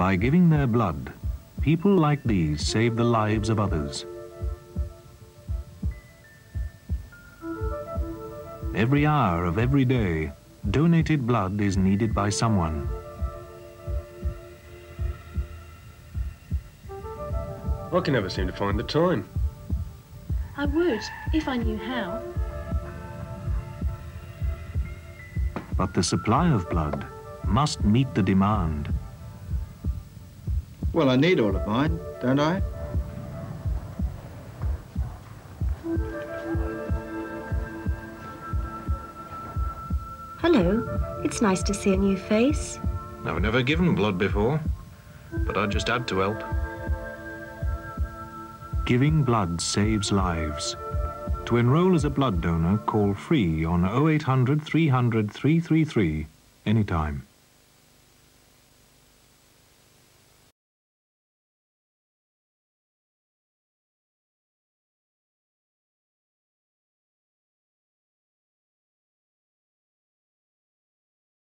By giving their blood, people like these save the lives of others. Every hour of every day, donated blood is needed by someone. I can never seem to find the time. I would, if I knew how. But the supply of blood must meet the demand. Well, I need all of mine, don't I? Hello. It's nice to see a new face. I've never given blood before, but I just had to help. Giving blood saves lives. To enroll as a blood donor, call free on 0800 300 333 anytime.